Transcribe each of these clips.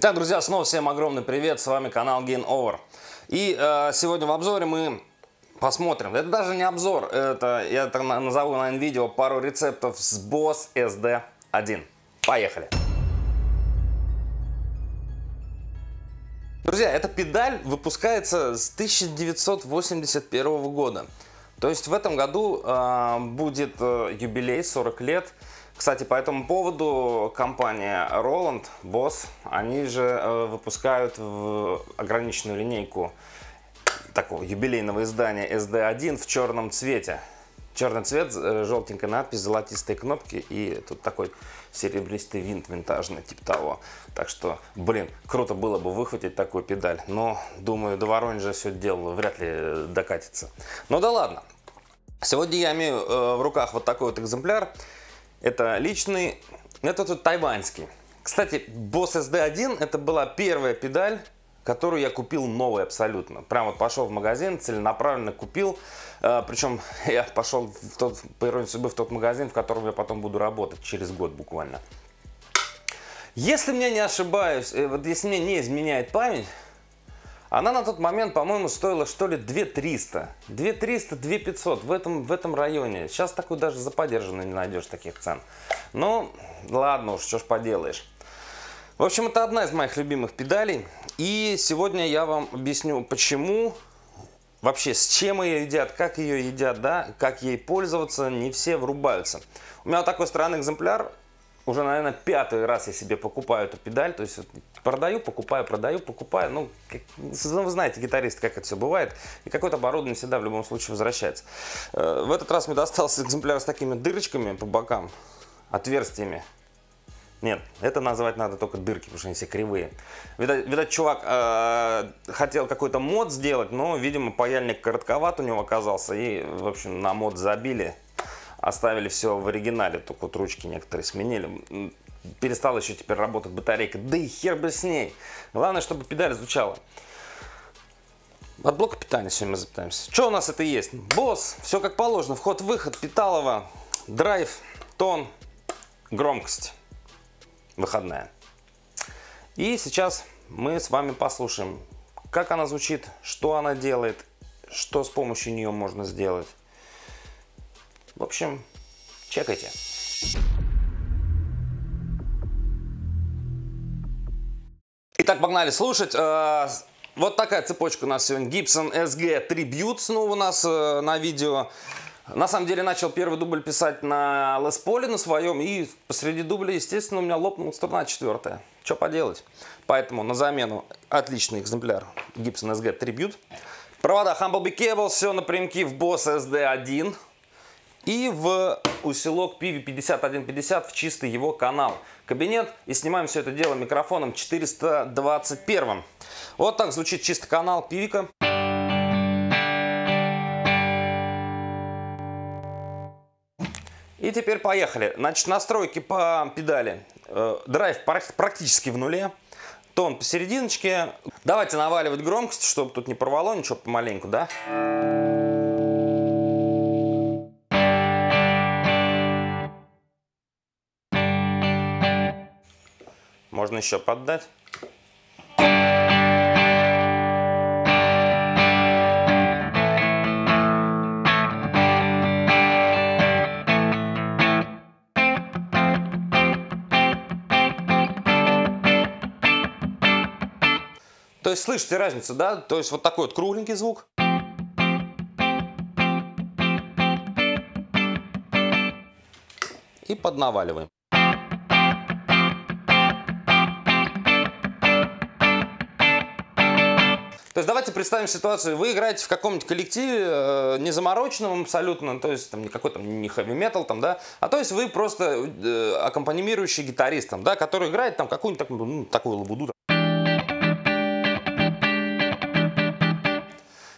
Итак, друзья, снова всем огромный привет, с вами канал Gain Over. И э, сегодня в обзоре мы посмотрим, это даже не обзор, это я это назову на видео пару рецептов с Boss SD1. Поехали! Друзья, эта педаль выпускается с 1981 года. То есть в этом году э, будет э, юбилей 40 лет кстати, по этому поводу компания Roland, Boss, они же э, выпускают ограниченную линейку такого юбилейного издания SD1 в черном цвете. Черный цвет, э, желтенькая надпись, золотистые кнопки и тут такой серебристый винт винтажный, типа того. Так что, блин, круто было бы выхватить такую педаль. Но, думаю, до Воронежа все дело вряд ли докатится. Ну да ладно. Сегодня я имею э, в руках вот такой вот экземпляр. Это личный, это тут тайваньский. Кстати, Boss SD1 это была первая педаль, которую я купил новой абсолютно. Прям вот пошел в магазин, целенаправленно купил. Э, Причем я пошел в тот, по иронии судьбы, в тот магазин, в котором я потом буду работать через год буквально. Если меня не ошибаюсь, э, вот если мне не изменяет память, она на тот момент, по-моему, стоила что ли 2300. 2300, 2500 в этом, в этом районе. Сейчас такую даже за подержанную не найдешь таких цен. Ну, ладно уж, что ж поделаешь. В общем, это одна из моих любимых педалей. И сегодня я вам объясню, почему, вообще с чем ее едят, как ее едят, да, как ей пользоваться, не все врубаются. У меня вот такой странный экземпляр уже, наверное, пятый раз я себе покупаю эту педаль. То есть продаю, покупаю, продаю, покупаю. Ну, как, ну, вы знаете, гитарист, как это все бывает. И какое-то оборудование всегда в любом случае возвращается. Э, в этот раз мне достался экземпляр с такими дырочками по бокам, отверстиями. Нет, это называть надо только дырки, потому что они все кривые. Видать, видать чувак э, хотел какой-то мод сделать, но, видимо, паяльник коротковат у него оказался. И, в общем, на мод забили оставили все в оригинале, только вот ручки некоторые сменили. Перестала еще теперь работать батарейка, да и хер бы с ней. Главное, чтобы педаль звучала. От блока питания сегодня мы запитаемся. Что у нас это есть? Босс, все как положено. Вход-выход, питалово, драйв, тон, громкость. Выходная. И сейчас мы с вами послушаем, как она звучит, что она делает, что с помощью нее можно сделать. В общем, чекайте. Итак, погнали слушать. Э, вот такая цепочка у нас сегодня. Gibson SG Tribute снова у нас э, на видео. На самом деле начал первый дубль писать на Les Paul на своем. И посреди дубля, естественно, у меня лопнула струна четвертая. Что поделать? Поэтому на замену отличный экземпляр Gibson SG Tribute. Провода Humblebee Cable, все напрямки в Boss SD1 и в усилок PV5150 в чистый его канал. Кабинет и снимаем все это дело микрофоном 421. Вот так звучит чистый канал пивика. И теперь поехали. Значит, настройки по педали. Э, драйв практически в нуле. Тон посерединочке. Давайте наваливать громкость, чтобы тут не порвало ничего помаленьку, да? Можно еще поддать. То есть слышите разницу, да? То есть вот такой вот кругленький звук. И поднаваливаем. То есть давайте представим ситуацию, вы играете в каком-нибудь коллективе, э, не замороченном абсолютно, то есть там не какой-то не хэви метал там, да, а то есть вы просто э, аккомпанирующий гитарист, там, да, который играет там какую-нибудь ну, такую лабуду.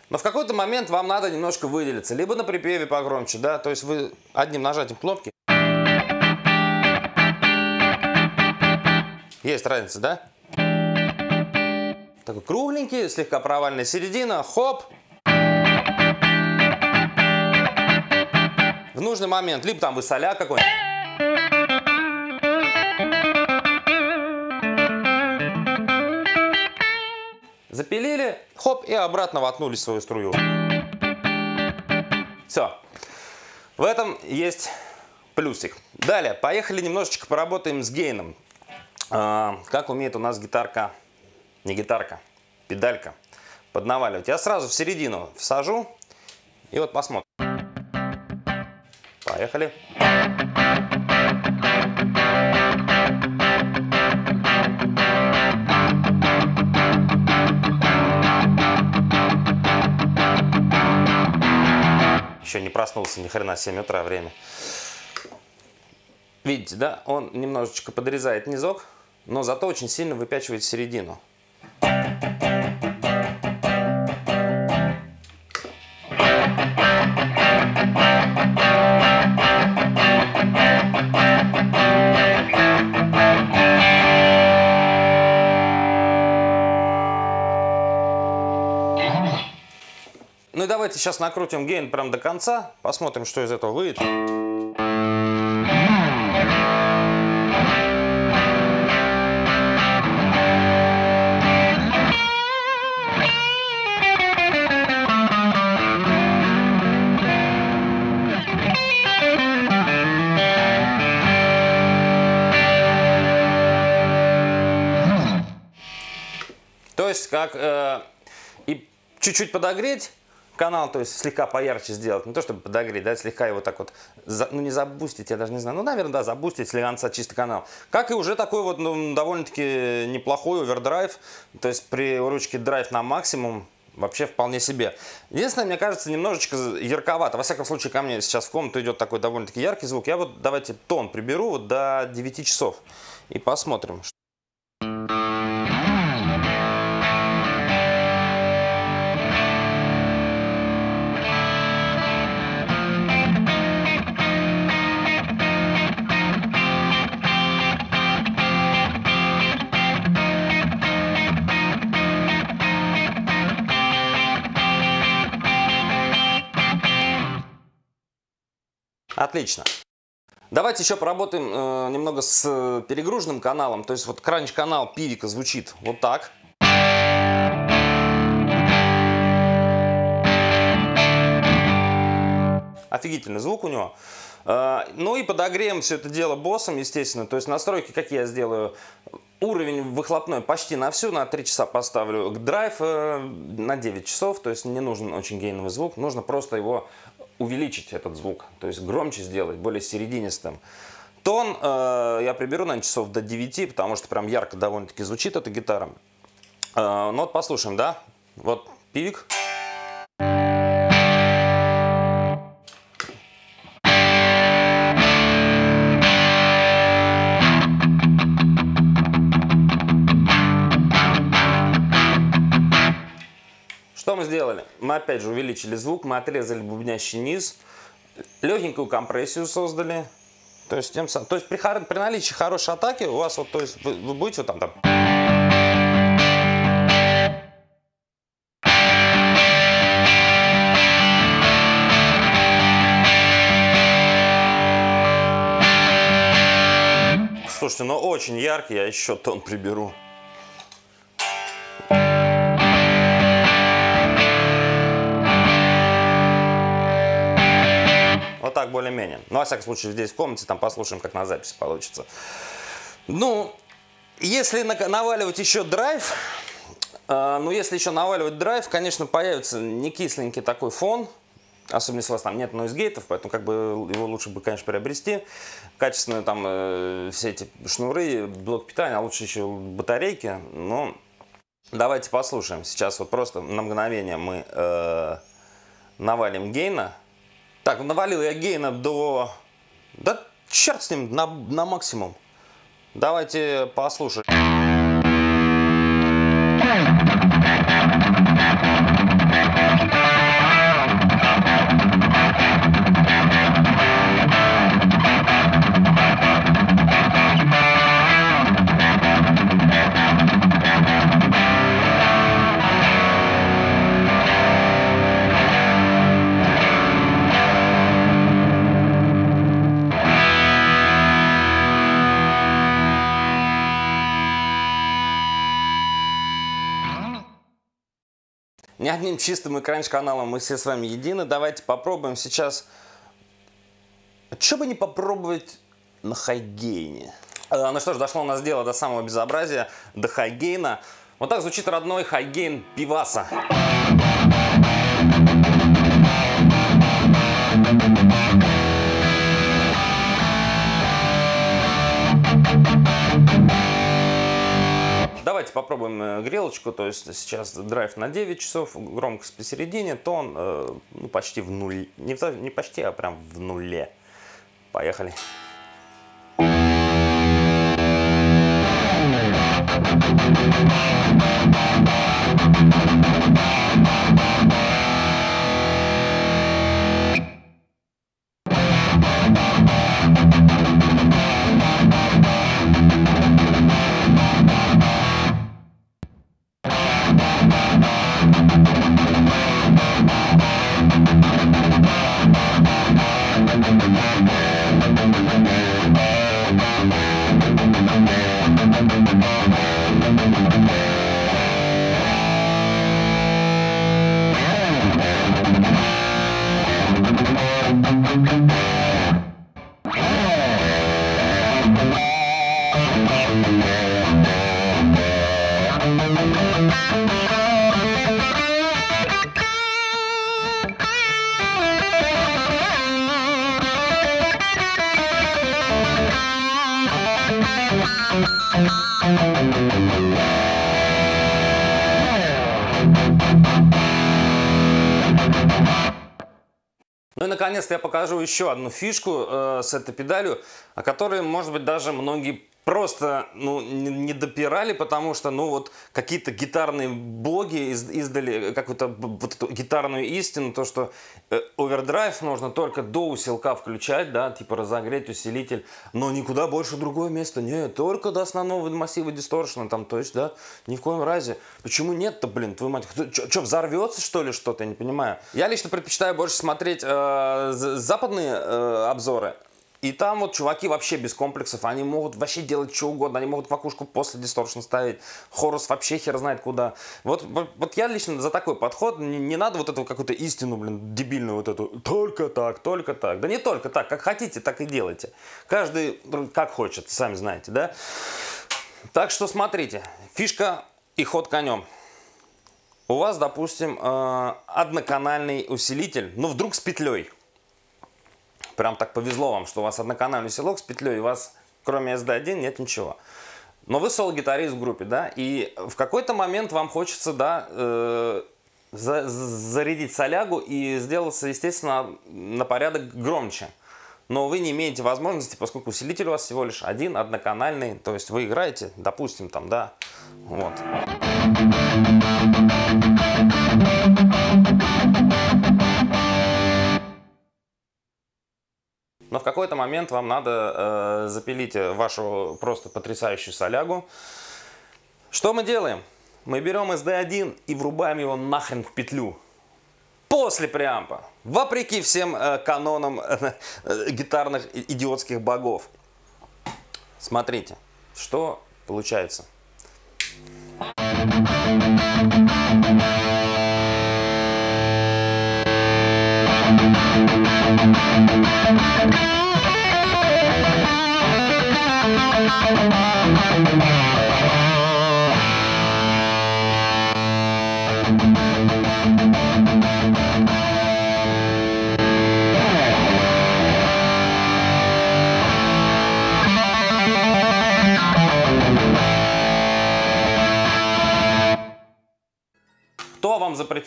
Но в какой-то момент вам надо немножко выделиться, либо на припеве погромче, да, то есть вы одним нажатием кнопки. Есть разница, да? Такой кругленький, слегка провальная середина. Хоп! В нужный момент, либо там высоля какой-нибудь. запилили, хоп, и обратно воткнули свою струю. Все. В этом есть плюсик. Далее, поехали немножечко поработаем с гейном. А, как умеет у нас гитарка, не гитарка, педалька, поднаваливать. Я сразу в середину всажу и вот посмотрим. Поехали. Еще не проснулся, ни хрена, 7 утра время. Видите, да? Он немножечко подрезает низок, но зато очень сильно выпячивает середину. Давайте сейчас накрутим гейн прям до конца, посмотрим, что из этого выйдет. То есть как э, и чуть-чуть подогреть канал, то есть слегка поярче сделать, не то чтобы подогреть, да, слегка его так вот, за, ну не забустить, я даже не знаю, ну, наверное, да, забустить слегонца чисто канал. Как и уже такой вот, ну, довольно-таки неплохой овердрайв, то есть при ручке драйв на максимум, вообще вполне себе. Единственное, мне кажется, немножечко ярковато. Во всяком случае, ко мне сейчас в комнату идет такой довольно-таки яркий звук. Я вот давайте тон приберу вот до 9 часов и посмотрим. Отлично. Давайте еще поработаем э, немного с э, перегруженным каналом. То есть вот кранч канал пивика звучит вот так. Офигительный звук у него. Э, ну и подогреем все это дело боссом, естественно. То есть настройки какие я сделаю. Уровень выхлопной почти на всю, на 3 часа поставлю. Драйв э, на 9 часов, то есть не нужен очень гейновый звук. Нужно просто его увеличить этот звук, то есть громче сделать, более серединистым. Тон э, я приберу на часов до 9, потому что прям ярко довольно-таки звучит эта гитара. Э, ну вот послушаем, да? Вот пивик. Что опять же увеличили звук, мы отрезали бубнящий низ, легенькую компрессию создали. То есть, тем самым, то есть при, при наличии хорошей атаки у вас вот, то есть вы, вы будете вот там, там Слушайте, ну очень яркий, я еще тон приберу. Вот так более-менее. Ну, во всяком случае, здесь в комнате, там послушаем, как на записи получится. Ну, если наваливать еще драйв, э, ну, если еще наваливать драйв, конечно, появится не кисленький такой фон, особенно если у вас там нет нойзгейтов, поэтому как бы его лучше бы, конечно, приобрести. Качественные там э, все эти шнуры, блок питания, а лучше еще батарейки. Но давайте послушаем. Сейчас вот просто на мгновение мы э, навалим гейна. Так, навалил я гейна до... Да черт с ним, на, на максимум. Давайте послушаем. Ни одним чистым экранч каналом мы все с вами едины. Давайте попробуем сейчас... Что бы не попробовать на хайгейне? Э, ну что ж, дошло у нас дело до самого безобразия, до хайгейна. Вот так звучит родной хайгейн пиваса. Давайте попробуем э, грелочку, то есть сейчас драйв на 9 часов, громкость посередине, тон э, ну, почти в нуле, не, не почти, а прям в нуле. Поехали. Ну и наконец-то я покажу еще одну фишку э, с этой педалью, о которой, может быть, даже многие просто ну, не допирали, потому что ну вот какие-то гитарные блоги издали какую-то вот эту гитарную истину, то что э, овердрайв можно только до усилка включать, да, типа разогреть усилитель, но никуда больше другое место, не, только до основного массива дисторшена, там, то есть, да, ни в коем разе. Почему нет-то, блин, твою мать, что, взорвется что ли что-то, я не понимаю. Я лично предпочитаю больше смотреть э, западные э, обзоры, и там вот чуваки вообще без комплексов, они могут вообще делать что угодно, они могут вакушку после дисторшн ставить, хорус вообще хер знает куда. Вот, вот, я лично за такой подход, не, не надо вот эту какую-то истину, блин, дебильную вот эту, только так, только так. Да не только так, как хотите, так и делайте. Каждый как хочет, сами знаете, да. Так что смотрите, фишка и ход конем. У вас, допустим, э, одноканальный усилитель, ну вдруг с петлей – прям так повезло вам, что у вас одноканальный селок с петлей, и у вас кроме SD1 нет ничего. Но вы соло-гитарист в группе, да, и в какой-то момент вам хочется, да, э, за, зарядить солягу и сделаться, естественно, на порядок громче. Но вы не имеете возможности, поскольку усилитель у вас всего лишь один, одноканальный, то есть вы играете, допустим, там, да, вот. Но в какой-то момент вам надо э, запилить вашу просто потрясающую солягу. Что мы делаем? Мы берем SD1 и врубаем его нахрен в петлю. После преампа. Вопреки всем э, канонам э, гитарных идиотских богов. Смотрите, что получается. Кто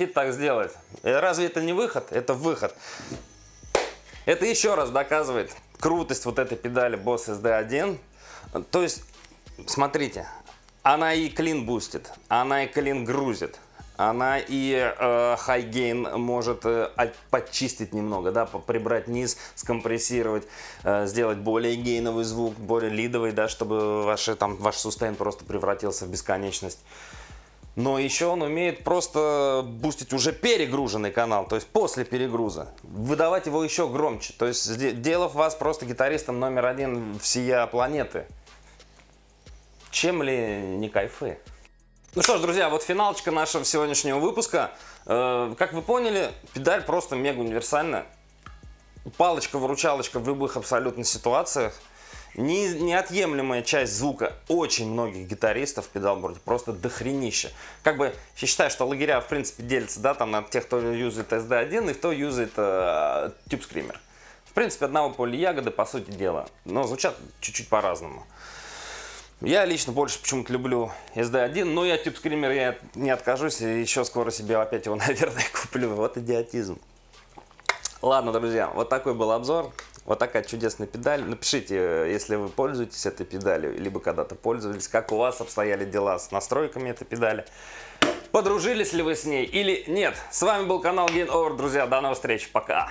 запретит так сделать? Э, разве это не выход? Это выход. Это еще раз доказывает крутость вот этой педали Boss SD1. То есть, смотрите, она и клин бустит, она и клин грузит, она и э, high gain может э, подчистить немного, да, прибрать низ, скомпрессировать, э, сделать более гейновый звук, более лидовый, да, чтобы ваши, там, ваш сустейн просто превратился в бесконечность. Но еще он умеет просто бустить уже перегруженный канал, то есть после перегруза. Выдавать его еще громче. То есть делав вас просто гитаристом номер один всея планеты. Чем ли не кайфы? Ну что ж, друзья, вот финалочка нашего сегодняшнего выпуска. Э, как вы поняли, педаль просто мега универсальная. Палочка-выручалочка в любых абсолютно ситуациях. Не, неотъемлемая часть звука очень многих гитаристов в педалборде, просто дохренище. Как бы, я считаю, что лагеря, в принципе, делятся, да, там, на тех, кто юзает SD1 и кто юзает э, Tube Screamer. В принципе, одного поля ягоды, по сути дела, но звучат чуть-чуть по-разному. Я лично больше почему-то люблю SD1, но я Tube Screamer я не откажусь, и еще скоро себе опять его, наверное, куплю. Вот идиотизм. Ладно, друзья, вот такой был обзор. Вот такая чудесная педаль. Напишите, если вы пользуетесь этой педалью, либо когда-то пользовались, как у вас обстояли дела с настройками этой педали. Подружились ли вы с ней или нет? С вами был канал Gain Over, друзья. До новых встреч. Пока.